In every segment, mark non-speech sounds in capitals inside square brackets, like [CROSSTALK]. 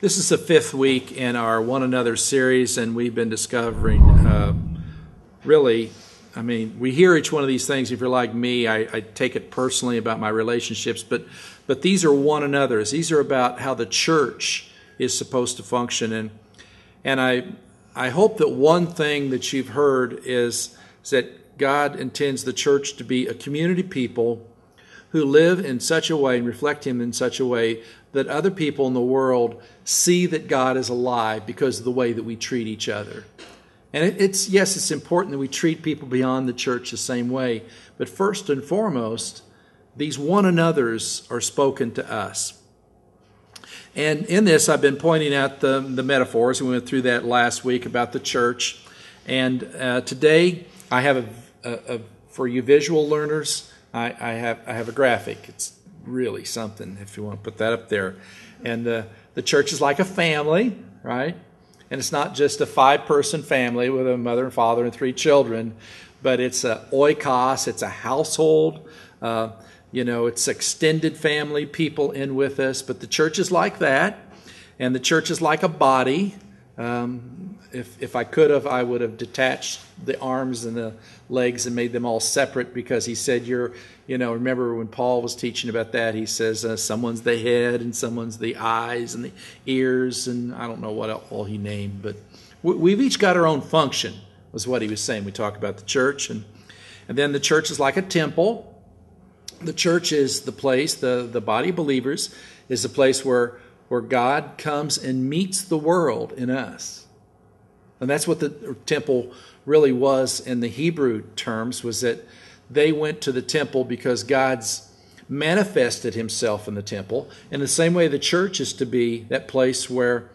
This is the fifth week in our One Another series, and we've been discovering uh, really, I mean, we hear each one of these things. If you're like me, I, I, take it personally about my relationships, but, but these are one another's. These are about how the church is supposed to function. And, and I, I hope that one thing that you've heard is, is that God intends the church to be a community people who live in such a way and reflect Him in such a way that other people in the world see that God is alive because of the way that we treat each other. And it's, yes, it's important that we treat people beyond the church the same way, but first and foremost, these one another's are spoken to us. And in this, I've been pointing out the, the metaphors. We went through that last week about the church. And uh, today, I have a, a, a, for you visual learners, I, I, have, I have a graphic. It's really something if you want to put that up there. And uh, the church is like a family, right? And it's not just a five person family with a mother and father and three children, but it's a oikos, it's a household. Uh, you know, it's extended family, people in with us. But the church is like that, and the church is like a body. Um, if, if I could have, I would have detached the arms and the legs and made them all separate because he said you're, you know, remember when Paul was teaching about that, he says uh, someone's the head and someone's the eyes and the ears and I don't know what all he named, but we've each got our own function, was what he was saying. We talk about the church and, and then the church is like a temple. The church is the place, the, the body of believers is the place where, where God comes and meets the world in us. And that's what the temple really was in the Hebrew terms was that they went to the temple because God's manifested himself in the temple. In the same way the church is to be that place where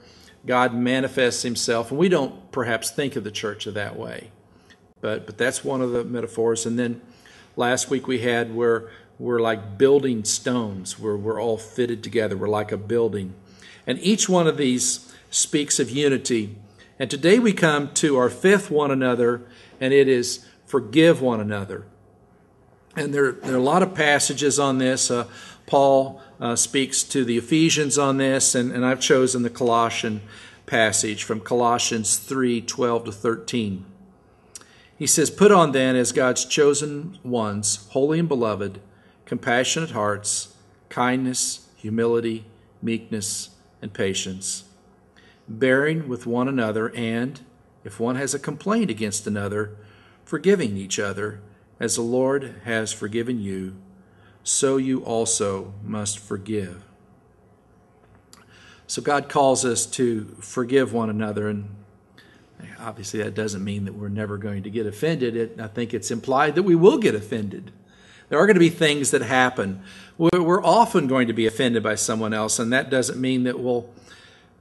God manifests himself. And we don't perhaps think of the church of that way. But but that's one of the metaphors. And then last week we had where we're like building stones, where we're all fitted together. We're like a building. And each one of these speaks of unity and today we come to our fifth one another, and it is forgive one another. And there, there are a lot of passages on this. Uh, Paul uh, speaks to the Ephesians on this, and, and I've chosen the Colossian passage from Colossians 3 12 to 13. He says, Put on then as God's chosen ones, holy and beloved, compassionate hearts, kindness, humility, meekness, and patience bearing with one another, and, if one has a complaint against another, forgiving each other, as the Lord has forgiven you, so you also must forgive. So God calls us to forgive one another, and obviously that doesn't mean that we're never going to get offended. It, I think it's implied that we will get offended. There are going to be things that happen. We're, we're often going to be offended by someone else, and that doesn't mean that we'll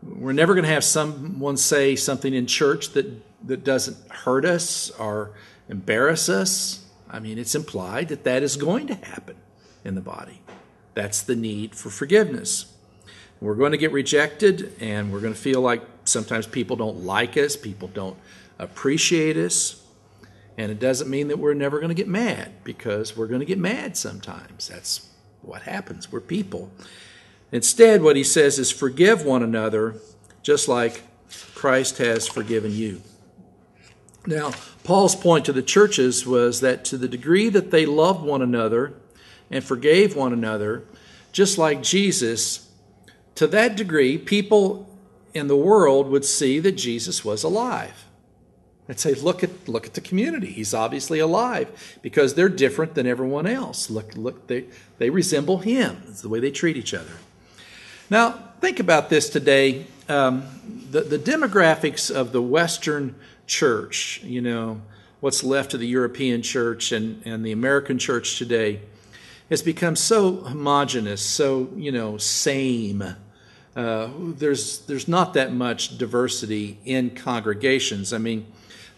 we're never going to have someone say something in church that, that doesn't hurt us or embarrass us. I mean, it's implied that that is going to happen in the body. That's the need for forgiveness. We're going to get rejected, and we're going to feel like sometimes people don't like us, people don't appreciate us. And it doesn't mean that we're never going to get mad because we're going to get mad sometimes. That's what happens. We're people. Instead, what he says is forgive one another just like Christ has forgiven you. Now, Paul's point to the churches was that to the degree that they loved one another and forgave one another, just like Jesus, to that degree, people in the world would see that Jesus was alive. They'd say, look at, look at the community. He's obviously alive because they're different than everyone else. Look, look, they, they resemble him. It's the way they treat each other. Now, think about this today. Um, the, the demographics of the Western church, you know, what's left of the European church and, and the American church today, has become so homogenous, so, you know, same. Uh, there's, there's not that much diversity in congregations. I mean,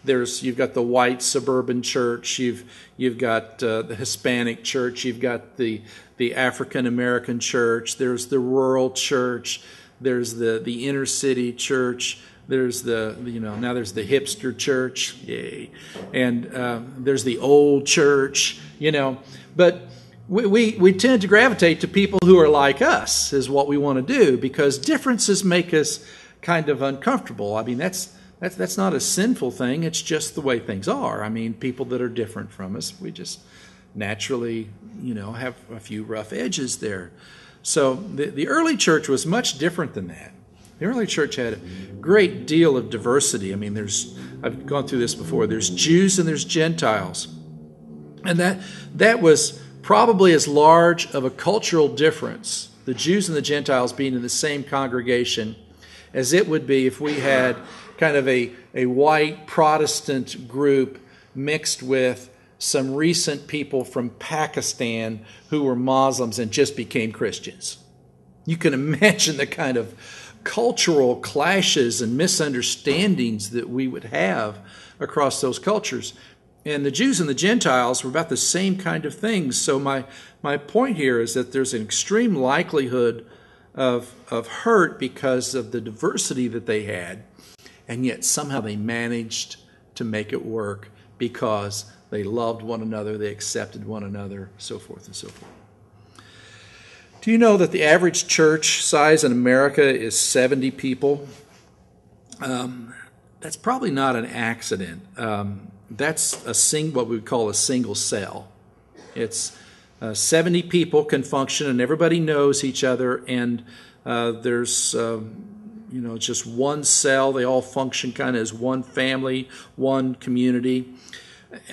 there's you've got the white suburban church, you've you've got uh, the Hispanic church, you've got the the African American church, there's the rural church, there's the the inner city church, there's the you know now there's the hipster church, yay, and uh, there's the old church, you know, but we, we, we tend to gravitate to people who are like us, is what we want to do, because differences make us kind of uncomfortable. I mean, that's, that's, that's not a sinful thing, it's just the way things are. I mean, people that are different from us, we just naturally, you know, have a few rough edges there. So the, the early church was much different than that. The early church had a great deal of diversity. I mean, there's I've gone through this before. There's Jews and there's Gentiles. And that that was probably as large of a cultural difference, the Jews and the Gentiles being in the same congregation, as it would be if we had kind of a, a white Protestant group mixed with some recent people from Pakistan who were Muslims and just became Christians. You can [LAUGHS] imagine the kind of cultural clashes and misunderstandings that we would have across those cultures. And the Jews and the Gentiles were about the same kind of things. So my, my point here is that there's an extreme likelihood of, of hurt because of the diversity that they had, and yet somehow they managed to make it work because they loved one another, they accepted one another, so forth and so forth. Do you know that the average church size in America is 70 people? Um, that's probably not an accident. Um, that's a sing, what we would call a single cell. It's uh, 70 people can function, and everybody knows each other, and uh, there's um, you know it's just one cell. They all function kind of as one family, one community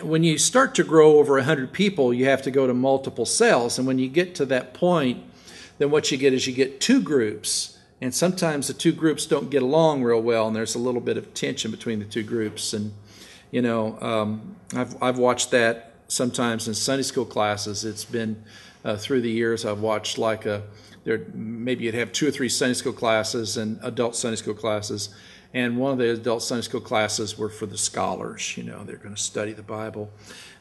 when you start to grow over 100 people, you have to go to multiple cells. And when you get to that point, then what you get is you get two groups. And sometimes the two groups don't get along real well, and there's a little bit of tension between the two groups. And, you know, um, I've, I've watched that sometimes in Sunday school classes. It's been uh, through the years, I've watched like a, there, maybe you'd have two or three Sunday school classes and adult Sunday school classes and one of the adult Sunday school classes were for the scholars. You know, they're going to study the Bible.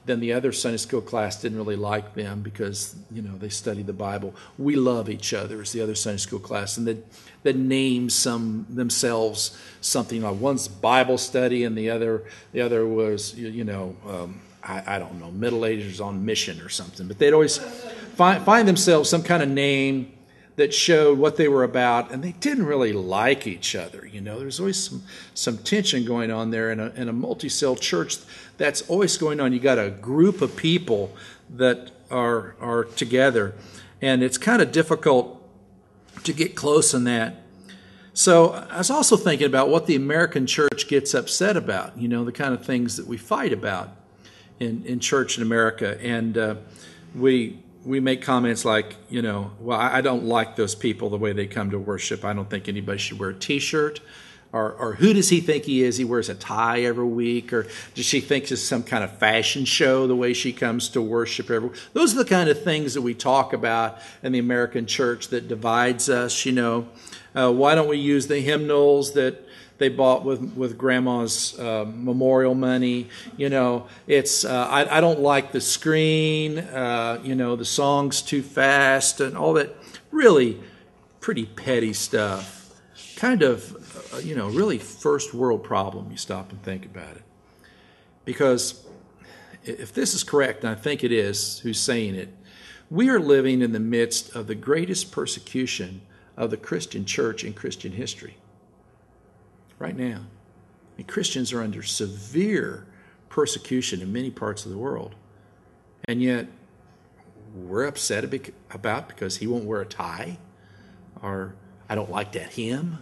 Then the other Sunday school class didn't really like them because you know they study the Bible. We love each other is the other Sunday school class, and that that names some themselves something like one's Bible study and the other the other was you know um, I, I, don't know Middle Ages on mission or something. But they'd always find find themselves some kind of name that showed what they were about, and they didn't really like each other. You know, there's always some, some tension going on there in a, in a multi cell church. That's always going on. You got a group of people that are are together, and it's kind of difficult to get close in that. So I was also thinking about what the American church gets upset about. You know, the kind of things that we fight about in in church in America, and uh, we we make comments like, you know, well, I don't like those people the way they come to worship. I don't think anybody should wear a T-shirt. Or, or who does he think he is? He wears a tie every week, or does she think it's some kind of fashion show the way she comes to worship every? Those are the kind of things that we talk about in the American church that divides us. You know, uh, why don't we use the hymnals that they bought with with grandma's uh, memorial money. You know, it's uh, I, I, don't like the screen. Uh, you know, the songs too fast and all that. Really, pretty petty stuff. Kind of, uh, you know, really first world problem. You stop and think about it, because if this is correct, and I think it is, who's saying it, we are living in the midst of the greatest persecution of the Christian church in Christian history right now. I mean, Christians are under severe persecution in many parts of the world. And yet, we're upset about because he won't wear a tie, or I don't like that hymn.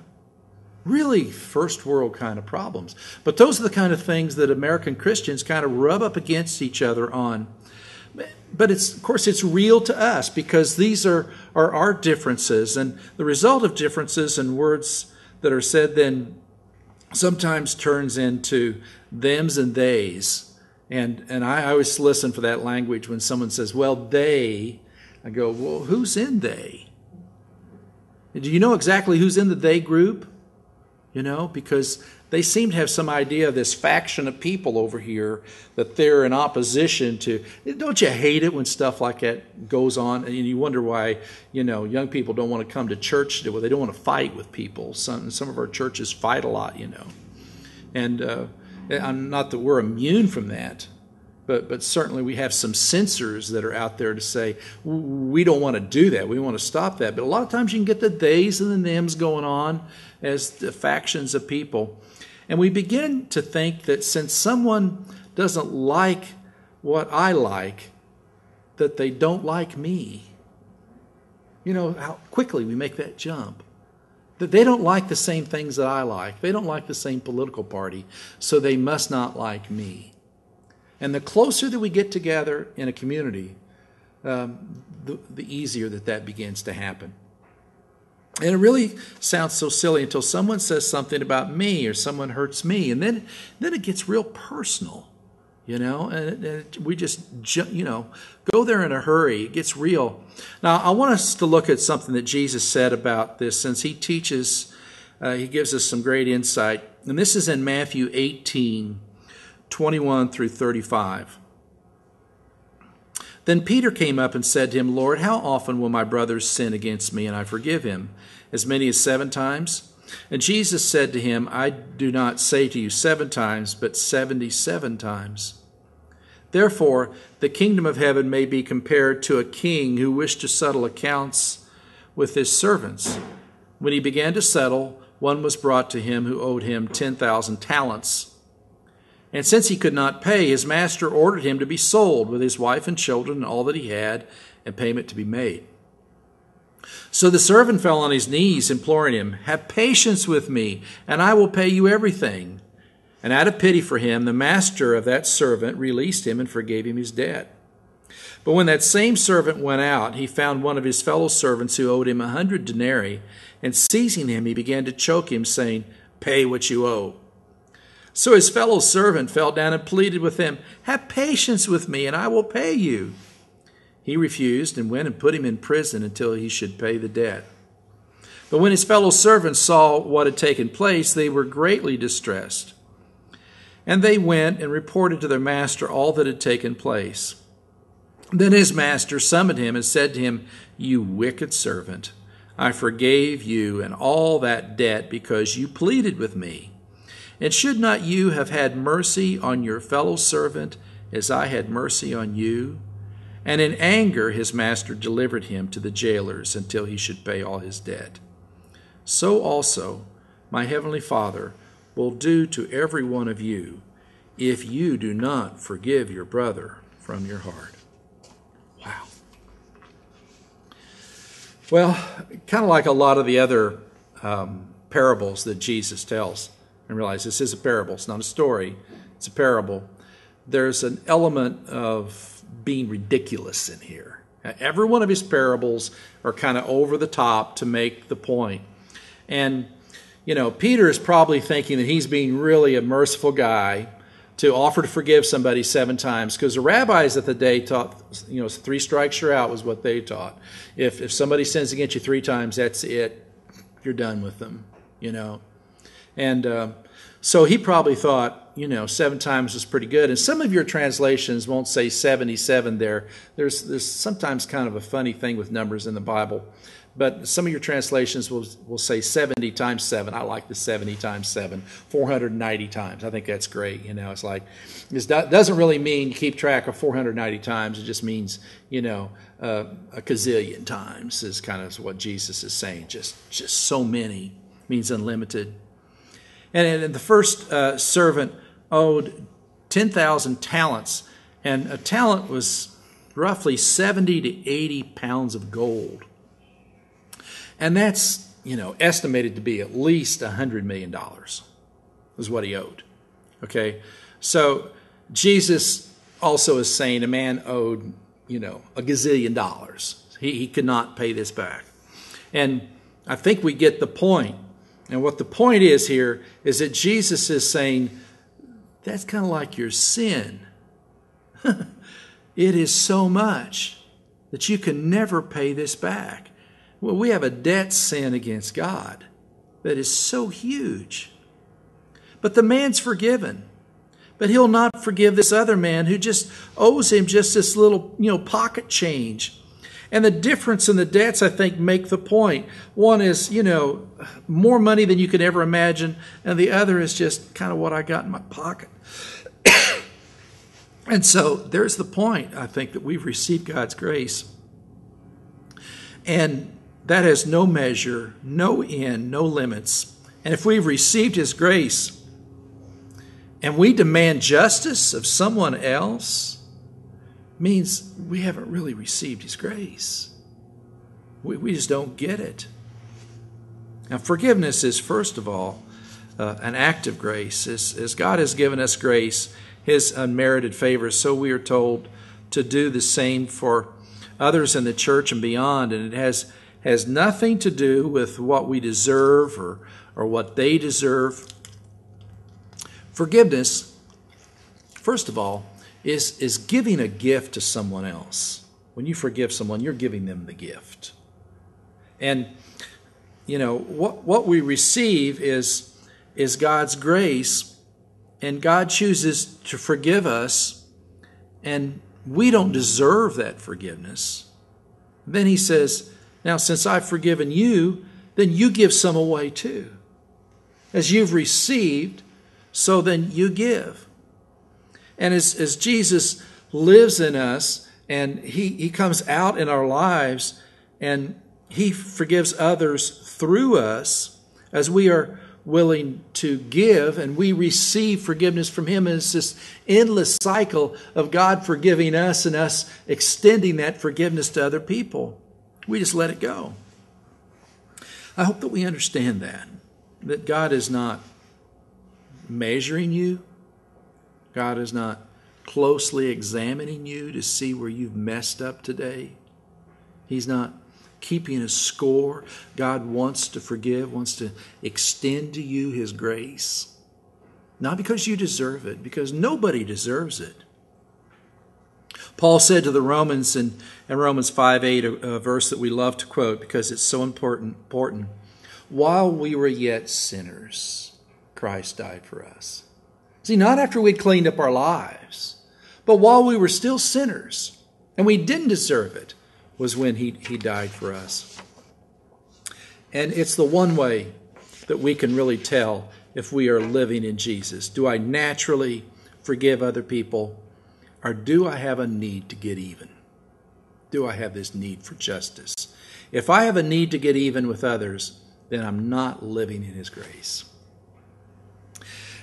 Really, first world kind of problems. But those are the kind of things that American Christians kind of rub up against each other on. But it's, of course, it's real to us because these are, are our differences. And the result of differences and words that are said then sometimes turns into thems and theys. And, and I always listen for that language when someone says, well, they. I go, well, who's in they? Do you know exactly who's in the they group? You know, because they seem to have some idea of this faction of people over here that they're in opposition to. Don't you hate it when stuff like that goes on? And you wonder why, you know, young people don't want to come to church. Well, they don't want to fight with people. Some, some of our churches fight a lot, you know. And uh, I'm not that we're immune from that, but, but certainly we have some censors that are out there to say, we don't want to do that. We want to stop that. But a lot of times you can get the theys and the thems going on as the factions of people. And we begin to think that since someone doesn't like what I like, that they don't like me. You know how quickly we make that jump. That they don't like the same things that I like. They don't like the same political party, so they must not like me. And the closer that we get together in a community, um, the, the easier that that begins to happen. And it really sounds so silly until someone says something about me or someone hurts me. And then, then it gets real personal, you know, and, and we just, you know, go there in a hurry. It gets real. Now, I want us to look at something that Jesus said about this since he teaches, uh, he gives us some great insight. And this is in Matthew 18, 21 through 35. Then Peter came up and said to him, Lord, how often will my brother sin against me and I forgive him? As many as seven times? And Jesus said to him, I do not say to you seven times, but seventy seven times. Therefore, the kingdom of heaven may be compared to a king who wished to settle accounts with his servants. When he began to settle, one was brought to him who owed him 10,000 talents. And since he could not pay, his master ordered him to be sold with his wife and children and all that he had, and payment to be made. So the servant fell on his knees, imploring him, Have patience with me, and I will pay you everything. And out of pity for him, the master of that servant released him and forgave him his debt. But when that same servant went out, he found one of his fellow servants who owed him a hundred denarii, and seizing him, he began to choke him, saying, Pay what you owe. So his fellow servant fell down and pleaded with him, Have patience with me, and I will pay you. He refused and went and put him in prison until he should pay the debt. But when his fellow servants saw what had taken place, they were greatly distressed. And they went and reported to their master all that had taken place. Then his master summoned him and said to him, You wicked servant, I forgave you and all that debt because you pleaded with me. And should not you have had mercy on your fellow servant as I had mercy on you? And in anger his master delivered him to the jailers until he should pay all his debt. So also my heavenly Father will do to every one of you if you do not forgive your brother from your heart. Wow. Well, kind of like a lot of the other um, parables that Jesus tells and realize this is a parable. It's not a story, it's a parable. There's an element of being ridiculous in here. Every one of his parables are kind of over the top to make the point. And, you know, Peter is probably thinking that he's being really a merciful guy to offer to forgive somebody seven times because the rabbis at the day taught, you know, three strikes you're out was what they taught. If, if somebody sins against you three times, that's it. You're done with them, you know. And uh, so he probably thought, you know, seven times is pretty good. And some of your translations won't say 77 there. There's, there's sometimes kind of a funny thing with numbers in the Bible. But some of your translations will, will say 70 times 7. I like the 70 times 7, 490 times. I think that's great. You know, it's like, this doesn't really mean keep track of 490 times. It just means, you know, uh, a gazillion times is kind of what Jesus is saying. Just, just so many means unlimited. And, the first uh, servant owed 10,000 talents, and a talent was roughly 70 to 80 pounds of gold. And that's, you know, estimated to be at least $100 million is what he owed. Okay? So Jesus also is saying a man owed, you know, a gazillion dollars. He, he could not pay this back. And I think we get the point and what the point is here is that Jesus is saying, that's kind of like your sin. [LAUGHS] it is so much that you can never pay this back. Well, we have a debt sin against God that is so huge. But the man's forgiven. But he'll not forgive this other man who just owes him just this little, you know, pocket change. And the difference in the debts, I think, make the point. One is, you know, more money than you could ever imagine, and the other is just kind of what I got in my pocket. [COUGHS] And so there's the point, I think, that we've received God's grace. And that has no measure, no end, no limits. And if we've received His grace and we demand justice of someone else, means we haven't really received His grace. We, we just don't get it. Now, forgiveness is, first of all, uh, an act of grace. As, as God has given us grace, His unmerited favor, so we are told to do the same for others in the church and beyond. And it has, has nothing to do with what we deserve or, or what they deserve. Forgiveness, first of all, is, is giving a gift to someone else. When you forgive someone, you're giving them the gift. And, you know, what, what we receive is, is God's grace, and God chooses to forgive us, and we don't deserve that forgiveness. Then He says, Now, since I've forgiven you, then you give some away too. As you've received, so then you give. And as, as Jesus lives in us and he, he comes out in our lives and he forgives others through us as we are willing to give and we receive forgiveness from him and it's this endless cycle of god forgiving us and us extending that forgiveness to other people. We just let it go. I hope that we understand that that god is not measuring you god is not closely examining you to see where you've messed up today he's not keeping a score. God wants to forgive, wants to extend to you His grace. Not because you deserve it, because nobody deserves it. Paul said to the Romans in, in Romans 5 8, a, a verse that we love to quote because it's so important, important. While we were yet sinners, Christ died for us. See, not after we'd cleaned up our lives, but while we were still sinners and we didn't deserve it, was when he, he died for us. And it's the one way that we can really tell if we are living in Jesus. Do I naturally forgive other people, or do I have a need to get even? Do I have this need for justice? If I have a need to get even with others, then I'm not living in His grace.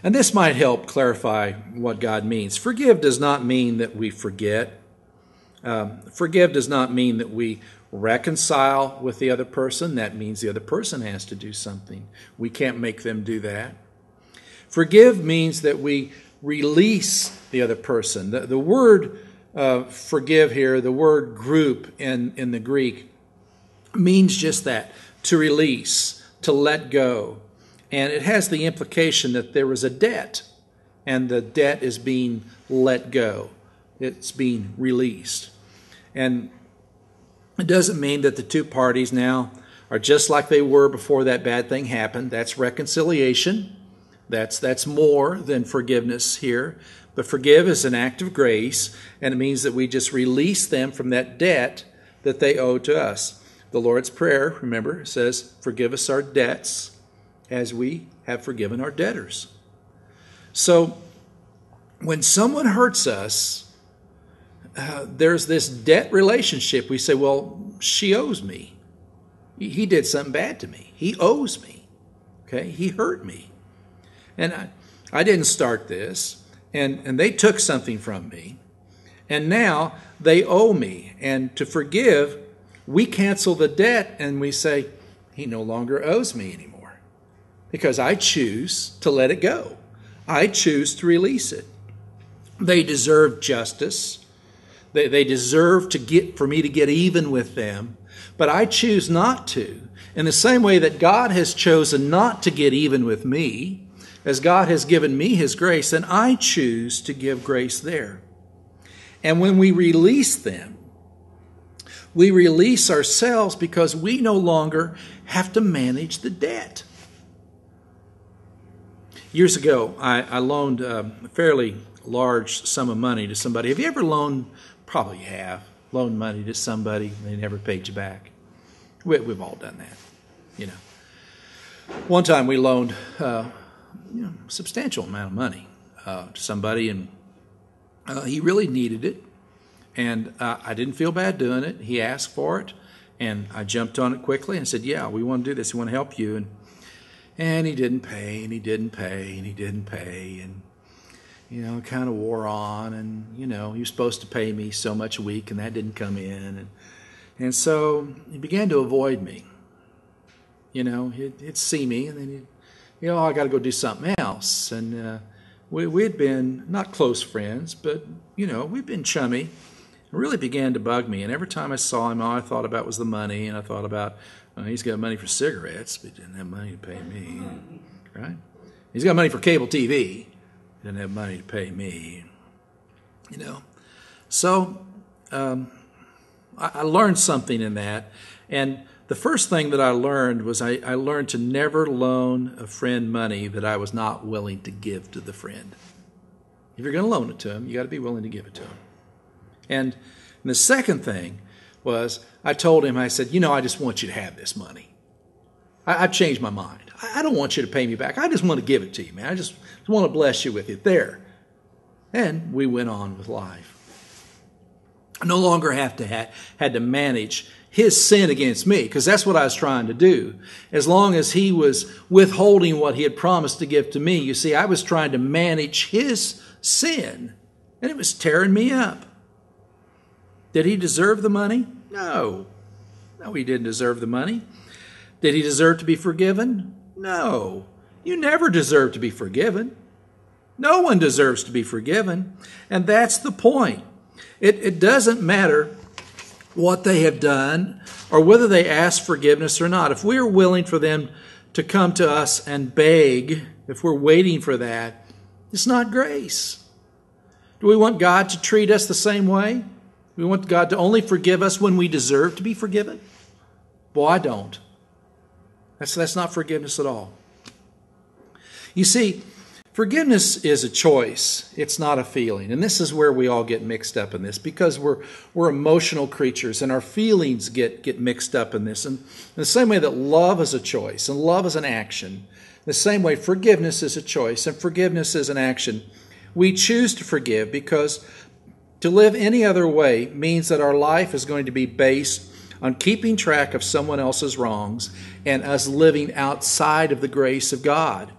And this might help clarify what God means. Forgive does not mean that we forget um, forgive does not mean that we reconcile with the other person. That means the other person has to do something. We can't make them do that. Forgive means that we release the other person. The, the word uh, forgive here, the word group in, in the Greek, means just that to release, to let go. And it has the implication that there was a debt, and the debt is being let go it's being released. And it doesn't mean that the two parties now are just like they were before that bad thing happened. That's reconciliation. That's that's more than forgiveness here. But forgive is an act of grace, and it means that we just release them from that debt that they owe to us. The Lord's Prayer, remember, says, Forgive us our debts as we have forgiven our debtors. So when someone hurts us, uh, there's this debt relationship. We say, well, she owes me. He did something bad to me. He owes me. Okay? He hurt me. And I, I didn't start this. And, and they took something from me. And now they owe me. And to forgive, we cancel the debt and we say, he no longer owes me anymore. Because I choose to let it go. I choose to release it. They deserve justice. They, they deserve to get for me to get even with them, but I choose not to. In the same way that God has chosen not to get even with me, as God has given me His grace, then I choose to give grace there. And when we release them, we release ourselves because we no longer have to manage the debt. Years ago, I, I loaned a fairly large sum of money to somebody. Have you ever loaned Probably have. Loaned money to somebody, and they never paid you back. We, have all done that, you know. One time we loaned uh, you know, a substantial amount of money uh, to somebody, and uh, he really needed it, and uh, I didn't feel bad doing it. He asked for it, and I jumped on it quickly and said, "Yeah, we want to do this. We want to help you." And and he didn't pay, and he didn't pay, and he didn't pay, and you know, it kind of wore on, and you know, he was supposed to pay me so much a week, and that didn't come in, and and so he began to avoid me. You know, he'd, he'd see me, and then he'd, you know, oh, I got to go do something else, and uh, we we'd been not close friends, but you know, we'd been chummy. It really began to bug me, and every time I saw him, all I thought about was the money, and I thought about well, he's got money for cigarettes, but he didn't have money to pay me, right? He's got money for cable TV, he didn't have money to pay me, you know. So um, I, I learned something in that, and the first thing that I learned was I, I, learned to never loan a friend money that I was not willing to give to the friend. If you're going to loan it to him, you got to be willing to give it to him. And, and the second thing was I told him, I said, you know, I just want you to have this money. I, have changed my mind. I, I, don't want you to pay me back. I just want to give it to you, man. I just, just want to bless you with it. There. And we went on with life. I no longer have to ha- had to manage his sin against me because that's what I was trying to do. As long as he was withholding what he had promised to give to me, you see, I was trying to manage his sin and it was tearing me up. Did he deserve the money? No. No, he didn't deserve the money. Did he deserve to be forgiven? No. You never deserve to be forgiven. No one deserves to be forgiven. And that's the point. It, it doesn't matter what they have done or whether they ask forgiveness or not. If we are willing for them to come to us and beg, if we're waiting for that, it's not grace. Do we want God to treat us the same way? We want God to only forgive us when we deserve to be forgiven? Well, I don't. That's, that's not forgiveness at all. You see, forgiveness is a choice, it's not a feeling. And this is where we all get mixed up in this because we're, we're emotional creatures and our feelings get, get mixed up in this. And in the same way that love is a choice and love is an action, the same way forgiveness is a choice and forgiveness is an action. We choose to forgive because to live any other way means that our life is going to be based on keeping track of someone else's wrongs and us living outside of the grace of God.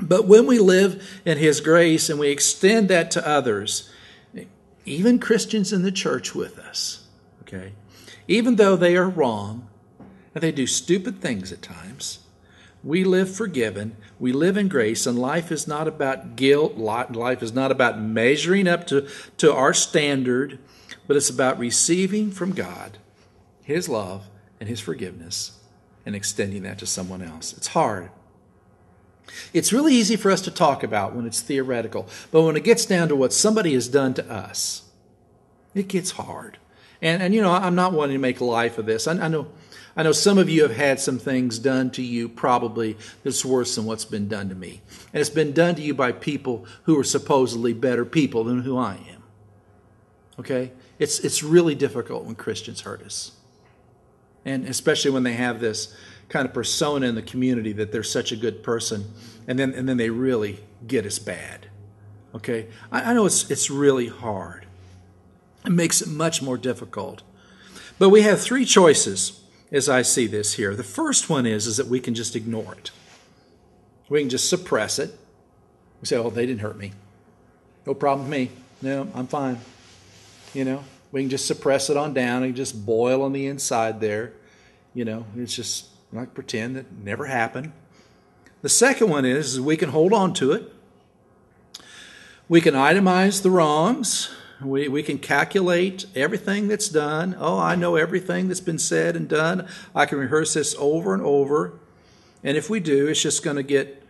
But when we live in His grace and we extend that to others, even Christians in the church with us, okay, even though they are wrong and they do stupid things at times, we live forgiven, we live in grace, and life is not about guilt, life is not about measuring up to, to our standard, but it's about receiving from God His love and His forgiveness and extending that to someone else. It's hard. It's really easy for us to talk about when it's theoretical, but when it gets down to what somebody has done to us, it gets hard. And, and you know, I'm not wanting to make life of this. I, I know I know some of you have had some things done to you probably that's worse than what's been done to me. And it's been done to you by people who are supposedly better people than who I am. Okay? It's, it's really difficult when Christians hurt us. And especially when they have this kind of persona in the community that they're such a good person, and then, and then they really get us bad. Okay? I, I know it's, it's really hard. It makes it much more difficult. But we have three choices as I see this here. The first one is, is that we can just ignore it. We can just suppress it. We say, oh, they didn't hurt me. No problem with me. No, I'm fine. You know, we can just suppress it on down and just boil on the inside there. You know, it's just like pretend that never happened. The second one is, is we can hold on to it. We can itemize the wrongs. We, we can calculate everything that's done. Oh, I know everything that's been said and done. I can rehearse this over and over. And if we do, it's just going to get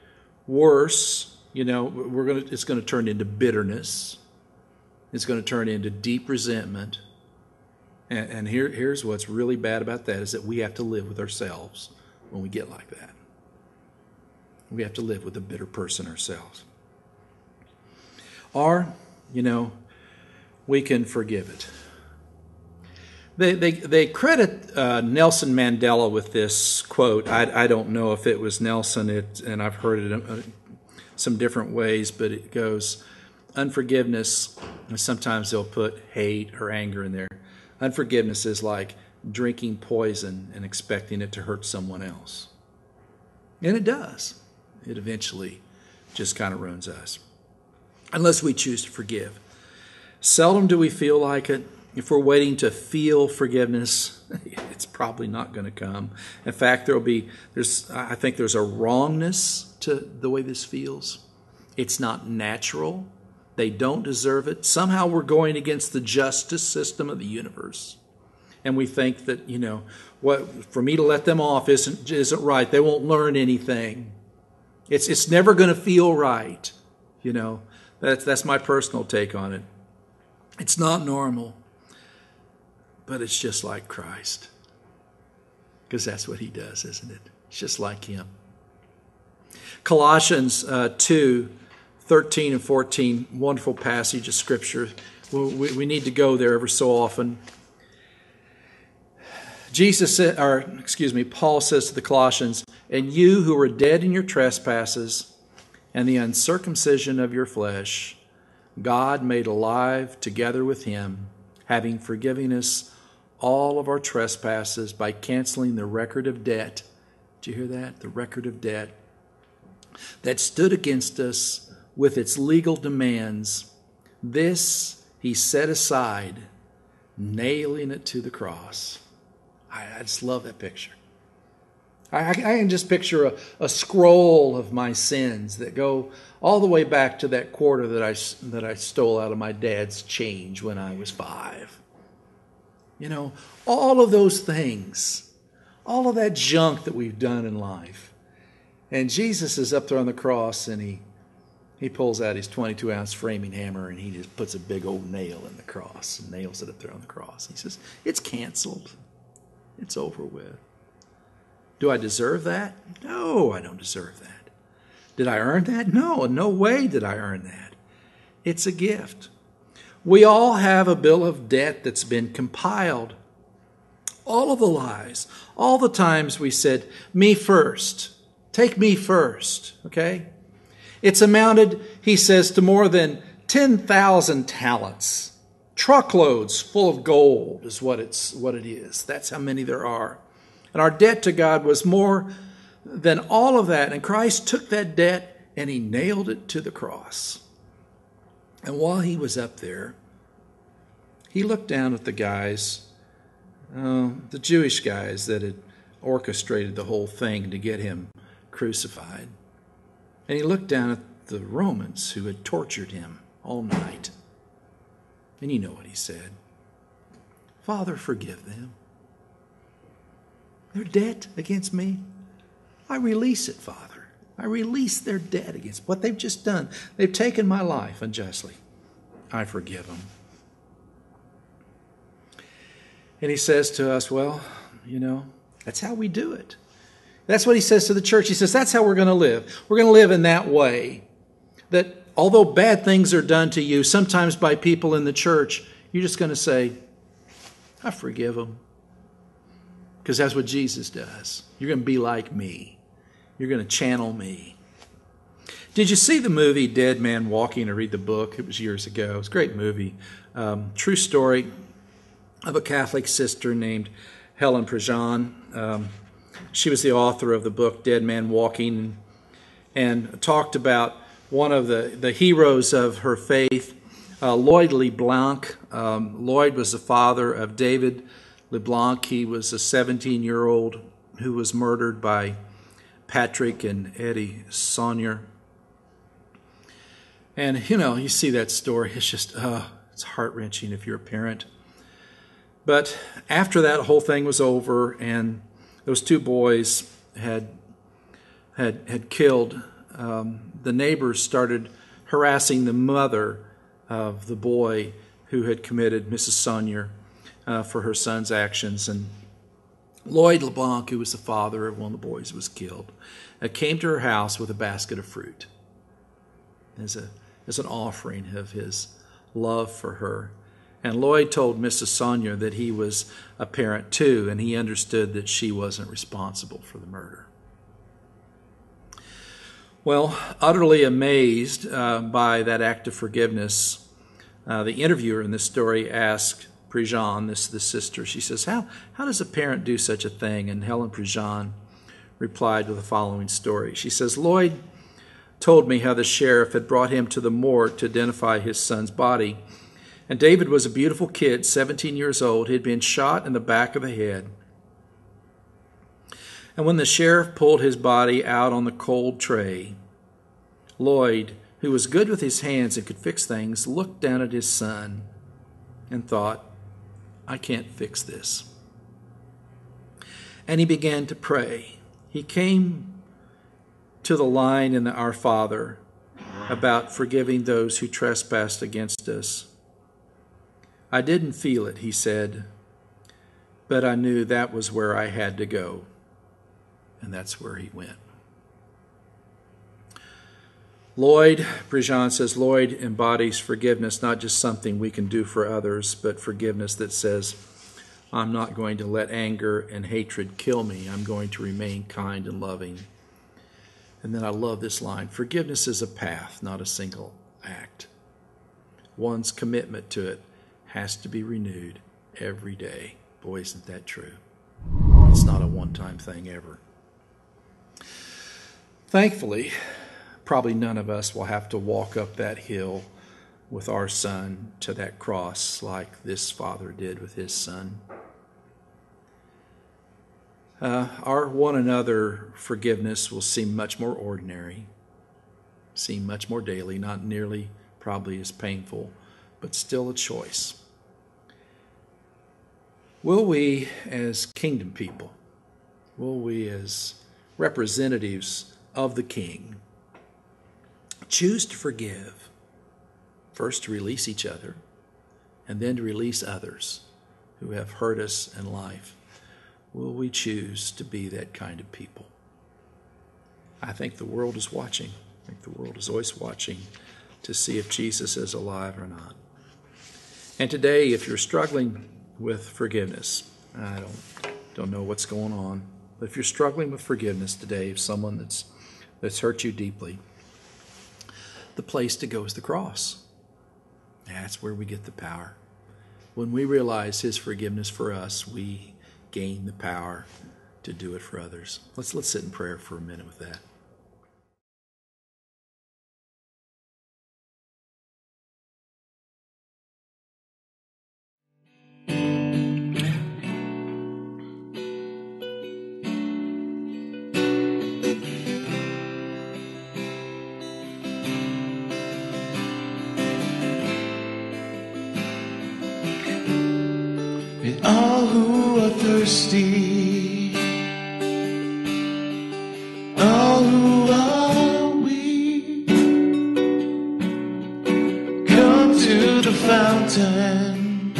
worse. You know, we're going to, it's going to turn into bitterness. It's going to turn into deep resentment. And, and here, here's what's really bad about that is that we have to live with ourselves when we get like that. We have to live with a bitter person ourselves. Or, you know, we can forgive it. They, they, they credit uh, Nelson Mandela with this quote. I, I don't know if it was Nelson, it, and I've heard it uh, some different ways, but it goes Unforgiveness And sometimes they'll put hate or anger in there. Unforgiveness is like drinking poison and expecting it to hurt someone else. And it does. It eventually just kind of ruins us. Unless we choose to forgive. Seldom do we feel like it. If we're waiting to feel forgiveness, [LAUGHS] it's probably not going to come. In fact, there'll be there's I think there's a wrongness to the way this feels. It's not natural. They don't deserve it. Somehow we're going against the justice system of the universe. And we think that, you know, what for me to let them off isn't isn't right. They won't learn anything. It's it's never going to feel right. You know, that's that's my personal take on it. It's not normal, but it's just like Christ. Because that's what he does, isn't it? It's just like him. Colossians uh, 2 13 and 14, wonderful passage of Scripture. We, we need to go there ever so often. Jesus or excuse me, Paul says to the Colossians, and you who were dead in your trespasses and the uncircumcision of your flesh, God made alive together with him, having forgiven us all of our trespasses by canceling the record of debt. Do you hear that? The record of debt that stood against us with its legal demands. This he set aside, nailing it to the cross. I, I just love that picture. I, I can just picture a, a, scroll of my sins that go all the way back to that quarter that I, that I stole out of my dad's change when I was five. You know, all of those things, all of that junk that we've done in life. And Jesus is up there on the cross and he, he pulls out his 22 ounce framing hammer and he just puts a big old nail in the cross and nails it up there on the cross. He says, It's canceled. It's over with. Do I deserve that? No, I don't deserve that. Did I earn that? No, in no way did I earn that. It's a gift. We all have a bill of debt that's been compiled. All of the lies, all the times we said, me first, take me first, okay? It's amounted, he says, to more than 10,000 talents. Truckloads full of gold is what, it's, what it is. That's how many there are. And our debt to God was more than all of that. And Christ took that debt and he nailed it to the cross. And while he was up there, he looked down at the guys, uh, the Jewish guys that had orchestrated the whole thing to get him crucified. And he looked down at the Romans who had tortured him all night. And you know what he said Father, forgive them. Their debt against me, I release it, Father. I release their debt against what they've just done. They've taken my life unjustly. I forgive them. And he says to us, Well, you know, that's how we do it. That's what he says to the church. He says, That's how we're going to live. We're going to live in that way. That although bad things are done to you, sometimes by people in the church, you're just going to say, I forgive them. Because that's what Jesus does. You're going to be like me, you're going to channel me. Did you see the movie Dead Man Walking or read the book? It was years ago. It was a great movie. Um, true story of a Catholic sister named Helen Prejean. Um, she was the author of the book Dead Man Walking and talked about one of the, the heroes of her faith, uh, Lloyd LeBlanc. Um, Lloyd was the father of David LeBlanc. He was a 17 year old who was murdered by Patrick and Eddie Sonnier. And, you know, you see that story, it's just, uh, it's heart wrenching if you're a parent. But after that whole thing was over and those two boys had, had, had killed um, the neighbors started harassing the mother of the boy who had committed Mrs. Sonnier uh, for her son's actions. And Lloyd LeBlanc, who was the father of one of the boys was killed, uh, came to her house with a basket of fruit as, a, as an offering of his love for her. And Lloyd told Mrs. Sonnier that he was a parent too, and he understood that she wasn't responsible for the murder. Well, utterly amazed uh, by that act of forgiveness, uh, the interviewer in this story asked Prejean, this, this sister, she says, how, how does a parent do such a thing? And Helen Prejean replied with the following story. She says, Lloyd told me how the sheriff had brought him to the morgue to identify his son's body. And David was a beautiful kid, 17 years old. He had been shot in the back of the head. And when the sheriff pulled his body out on the cold tray, Lloyd, who was good with his hands and could fix things, looked down at his son and thought, I can't fix this. And he began to pray. He came to the line in the Our Father about forgiving those who trespassed against us. I didn't feel it, he said, but I knew that was where I had to go. And that's where he went. Lloyd, Prejean says, Lloyd embodies forgiveness, not just something we can do for others, but forgiveness that says, I'm not going to let anger and hatred kill me. I'm going to remain kind and loving. And then I love this line forgiveness is a path, not a single act. One's commitment to it has to be renewed every day. Boy, isn't that true? It's not a one time thing ever. Thankfully, probably none of us will have to walk up that hill with our son to that cross like this father did with his son. Uh, our one another forgiveness will seem much more ordinary, seem much more daily, not nearly probably as painful, but still a choice. Will we, as kingdom people, will we, as representatives of the King, choose to forgive, first to release each other, and then to release others who have hurt us in life? Will we choose to be that kind of people? I think the world is watching. I think the world is always watching to see if Jesus is alive or not. And today, if you're struggling with forgiveness, I don't, don't know what's going on, but if you're struggling with forgiveness today if someone that's, that's hurt you deeply, the place to go is the cross. That's where we get the power. When we realize His forgiveness for us, we gain the power to do it for others. Let's let's sit in prayer for a minute with that. All who are thirsty, all who are weak, come to the fountain,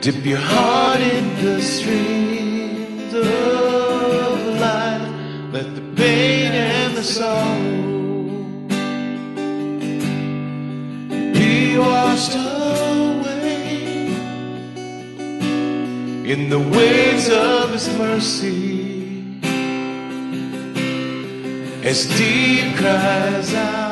dip your heart in the streams of life, let the pain and the sorrow in the waves of His mercy. As deep cries out.